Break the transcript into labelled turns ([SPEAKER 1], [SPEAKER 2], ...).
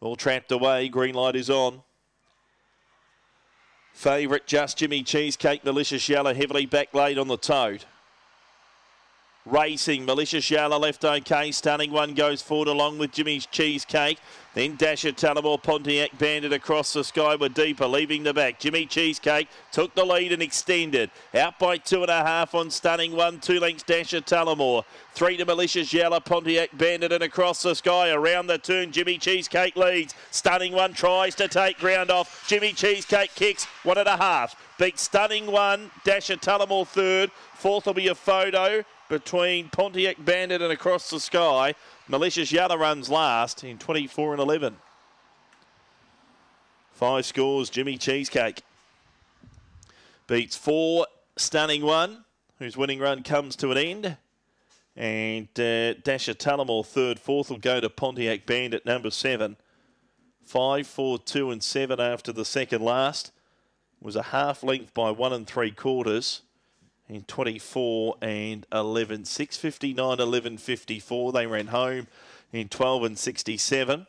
[SPEAKER 1] All trapped away. Green light is on. Favourite Just Jimmy Cheesecake, Malicious Yellow, heavily backlayed on the toad. Racing, Malicious Yellow left okay. Stunning one goes forward along with Jimmy's Cheesecake. Then Dasher Tullamore Pontiac Bandit across the sky with deeper, leaving the back. Jimmy Cheesecake took the lead and extended. Out by two and a half on Stunning one. Two lengths Dasher Tullamore. Three to Malicious Yellow. Pontiac Bandit and across the sky. Around the turn, Jimmy Cheesecake leads. Stunning one tries to take ground off. Jimmy Cheesecake kicks one and a half. Beat Stunning one. Dasher Tullamore third. Fourth will be a photo between Pontiac Bandit and Across the Sky. Malicious Yellow runs last in 24 and 11. Five scores, Jimmy Cheesecake. Beats four, stunning one, whose winning run comes to an end. And uh, Dasher Tullamore third, fourth will go to Pontiac Bandit number seven. Five, four, two, and seven after the second last. Was a half length by one and three quarters in 24 and 11. 659, 11, 54. They ran home in 12 and 67.